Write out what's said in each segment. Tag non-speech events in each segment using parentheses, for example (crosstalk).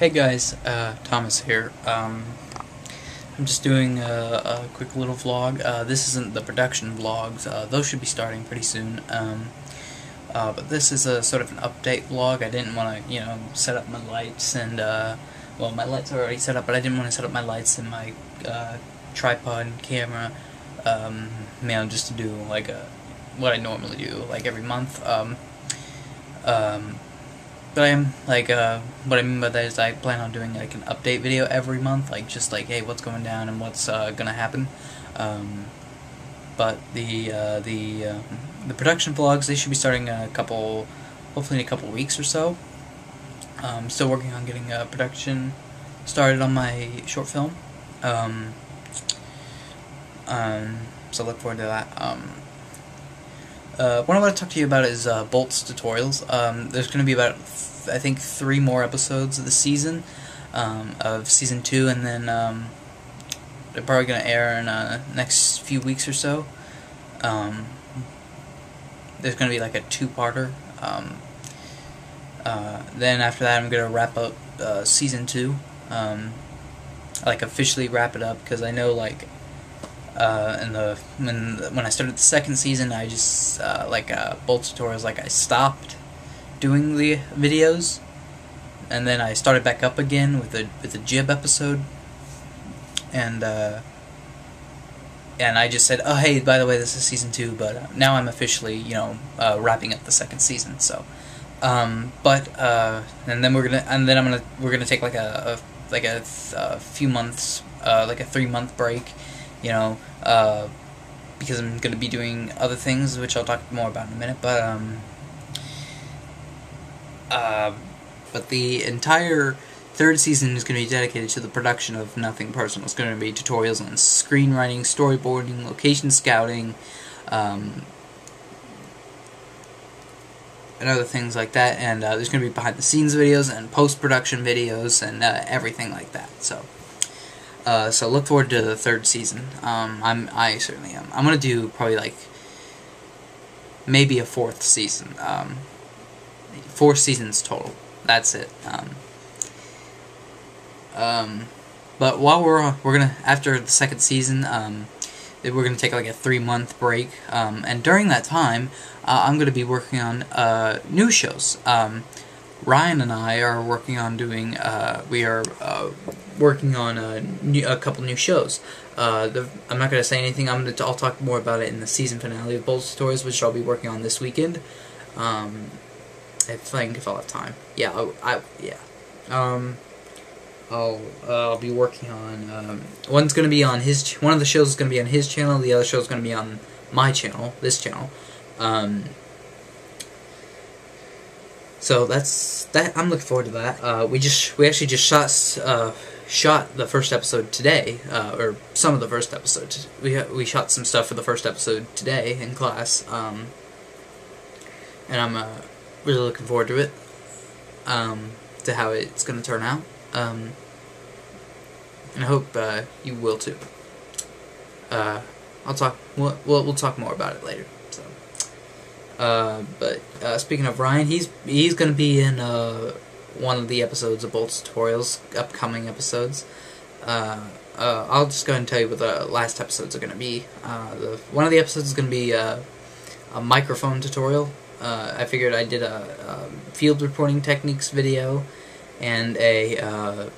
Hey guys, uh, Thomas here. Um, I'm just doing a, a quick little vlog. Uh, this isn't the production vlogs, uh, those should be starting pretty soon. Um, uh, but this is a sort of an update vlog. I didn't want to, you know, set up my lights and, uh, well, my lights are already set up, but I didn't want to set up my lights and my uh, tripod and camera, um, just to do like a, what I normally do, like every month. Um, um, but I'm like uh, what I mean by that is I plan on doing like an update video every month, like just like hey, what's going down and what's uh, gonna happen. Um, but the uh, the um, the production vlogs they should be starting a couple, hopefully in a couple weeks or so. Um, still working on getting a production started on my short film. Um, um, so look forward to that. Uh, what I want to talk to you about is uh, Bolt's tutorials. Um, there's going to be about, I think, three more episodes of the season, um, of season two, and then um, they're probably going to air in uh, next few weeks or so. Um, there's going to be like a two-parter. Um, uh, then after that, I'm going to wrap up uh, season two, um, like officially wrap it up because I know like uh, in the when when I started the second season, I just uh, like uh, bolt tutorials. Like I stopped doing the videos, and then I started back up again with a with a jib episode, and uh, and I just said, oh hey, by the way, this is season two, but uh, now I'm officially you know uh, wrapping up the second season. So, um, but uh, and then we're gonna and then I'm gonna we're gonna take like a, a like a, a few months, like a three month break you know, uh, because I'm going to be doing other things, which I'll talk more about in a minute, but, um, uh, but the entire third season is going to be dedicated to the production of nothing personal. It's going to be tutorials on screenwriting, storyboarding, location scouting, um, and other things like that. And uh, there's going to be behind the scenes videos and post production videos and uh, everything like that. So. Uh, so look forward to the third season. Um, I'm I certainly am. I'm gonna do probably like maybe a fourth season. Um, four seasons total. That's it. Um, um, but while we're we're gonna after the second season, um, we're gonna take like a three month break. Um, and during that time, uh, I'm gonna be working on uh, new shows. Um, Ryan and I are working on doing. Uh, we are uh, working on a, new, a couple new shows. Uh, the, I'm not going to say anything. I'm going to. I'll talk more about it in the season finale of Bolt's tutorials, which I'll be working on this weekend. Um, if I think if I'll have time. Yeah. I, I yeah. Um, I'll I'll be working on. Um, one's going to be on his. One of the shows is going to be on his channel. The other show is going to be on my channel. This channel. So that's that. I'm looking forward to that. Uh, we just we actually just shot uh, shot the first episode today, uh, or some of the first episode. We we shot some stuff for the first episode today in class, um, and I'm uh, really looking forward to it. Um, to how it's going to turn out, um, and I hope uh, you will too. Uh, I'll talk. We'll, we'll we'll talk more about it later. Uh, but uh, speaking of Ryan, he's he's going to be in uh, one of the episodes of Bolt's tutorials, upcoming episodes. Uh, uh, I'll just go ahead and tell you what the last episodes are going to be. the, one of the episodes is going to be a microphone tutorial. I figured I did a, a, field reporting techniques video and a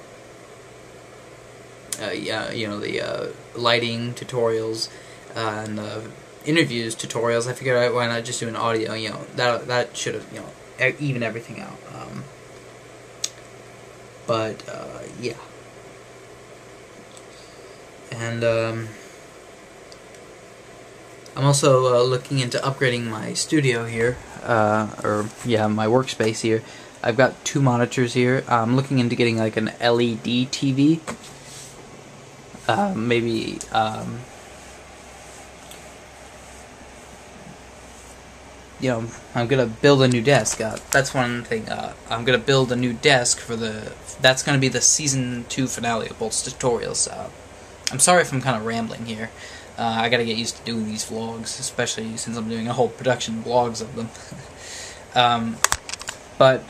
yeah, you know the lighting tutorials and the interviews, tutorials, I figured out why not just do an audio, you know, that that should have, you know, even everything out. Um, but, uh, yeah. And, um, I'm also uh, looking into upgrading my studio here, uh, or, yeah, my workspace here. I've got two monitors here. I'm looking into getting, like, an LED TV. Uh, maybe, um, you know, I'm gonna build a new desk. Uh, that's one thing. Uh, I'm gonna build a new desk for the. That's gonna be the season two finale of Bolt's tutorials. Uh, I'm sorry if I'm kind of rambling here. Uh, I gotta get used to doing these vlogs, especially since I'm doing a whole production vlogs of them. (laughs) um, but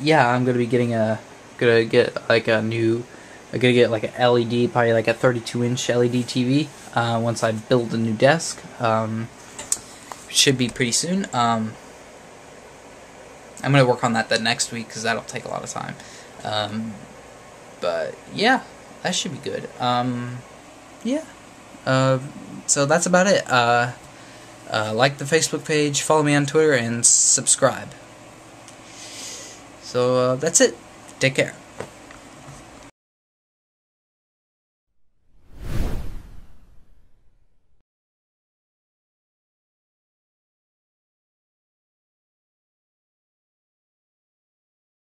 yeah, I'm gonna be getting a Gonna get like a new. I'm gonna get like a LED, probably like a 32 inch LED TV. Uh, once I build a new desk, um, should be pretty soon. Um, I'm gonna work on that the next week because that'll take a lot of time. Um, but yeah, that should be good. Um, yeah. Uh, so that's about it. Uh, uh, like the Facebook page, follow me on Twitter, and subscribe. So uh, that's it. Take care.